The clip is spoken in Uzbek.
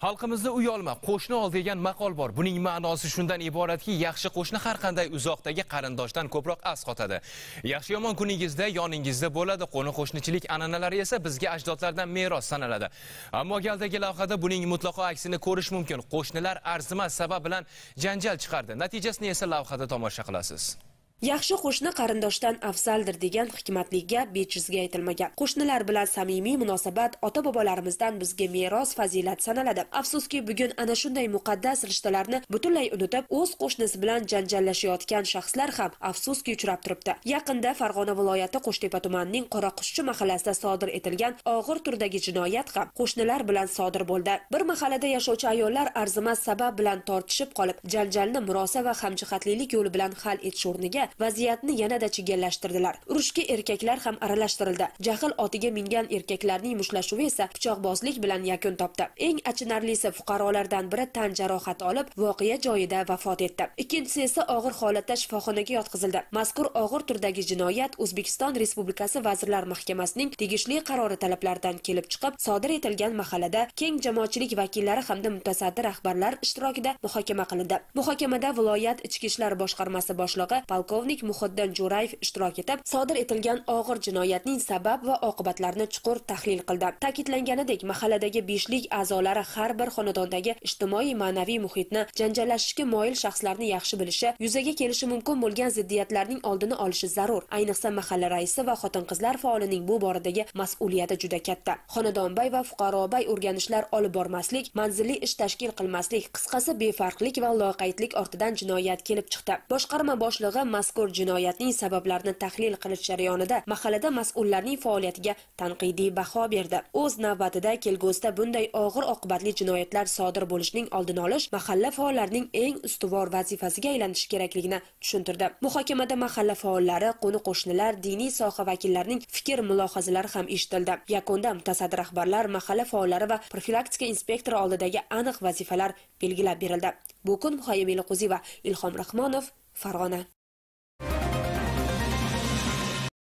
Xalqimizda uyolma, qo'shni ol degan maqol bor. Buning ma'nosi shundan iboratki, yaxshi qo'shni har qanday uzoqdagi qarindoshdan ko'proq asqotadi. Yaxshi yomon kuningizda yoningizda bo'ladi. Qo'ni qo'shnichilik an'analari esa bizga ajdodlardan meros sanaladi. Ammo galdagi lavhada buning mutlaqo aksini ko'rish mumkin. Qo'shnilar arzimas sabab bilan janjal chiqardi. Natijasini esa lavhada tomosha qilasiz. Yaxshi qo'shni qarindoshdan afzaldir degan hikmatli gap bejizga aytilmagan. Qo'shnilar bilan samimiy munosabat ota bobolarimizdan bizga meros fazilat sanaladi. Afsuski bugun ana shunday muqaddas rishtalarni butunlay unutib o'z qo'shnisi bilan janjallashayotgan shaxslar ham afsuski uchrab turibdi. Yaqinda farg'ona viloyati qo'shtepa tumanining qoraqushchi mahallasida sodir etilgan og'ir turdagi jinoyat ham qo'shnilar bilan sodir bo'ldi. Bir mahallada yashovchi ayollar arzimas sabab bilan tortishib qolib janjalni murosa va hamjihatlilik yo'li bilan hal etish o'rniga vaziyatni yanada chigallashtirdilar urushga erkaklar ham aralashtirildi. Jahl otiga mingan erkaklarning mushtlashuvi esa pichoqbozlik bilan yakun topdi. Eng achinarlisi fuqarolardan biri tan jarohati olib voqea joyida vafot etdi. Ikkinchisi esa og'ir holatda shifoxonaga yotqizildi. Mazkur og'ir turdagi jinoyat o'zbekiston respublikasi vazirlar mahkamasining tegishli qarori talablaridan kelib chiqib sodir etilgan mahallada keng jamoatchilik vakillari hamda mutasaddi rahbarlar ishtirokida muhokama qilindi. Muhokamada viloyat ichki ishlar boshqarmasi boshlig'i polkovnik polkovnik muhiddin jo'rayev ishtirok etib sodir etilgan og'ir jinoyatning sabab va oqibatlarini chuqur tahlil qildi. Ta'kidlanganidek mahalladagi beshlik a'zolari har bir xonadondagi ijtimoiy ma'naviy muhitni janjallashishga moyil shaxslarni yaxshi bilishi yuzaga kelishi mumkin bo'lgan ziddiyatlarning oldini olishi zarur. Ayniqsa mahalla raisi va xotin qizlar faolining bu boradagi mas'uliyati juda katta. Xonadonbay va fuqarobay o'rganishlar olib bormaslik manzilli ish tashkil qilmaslik qisqasi befarqlik va loqaydlik ortidan jinoyat kelib chiqdi. Boshqarma boshlig'i mazkur jinoyatning sabablarini tahlil qilish jarayonida mahallada mas'ullarning faoliyatiga tanqidiy baho berdi. O'z navbatida kelgusida bunday og'ir oqibatli jinoyatlar sodir bo'lishining oldini olish mahalla faollarining eng ustuvor vazifasiga aylanishi kerakligini tushuntirdi. Muhokamada mahalla faollari qo'ni qo'shnilar diniy soha vakillarining fikr mulohazalari ham eshitildi. Yakunda mutasaddi rahbarlar mahalla faollari va profilaktika inspektori oldidagi aniq vazifalar belgilab berildi. Bu kun muhayyim va ilhom rahmonov farg'ona.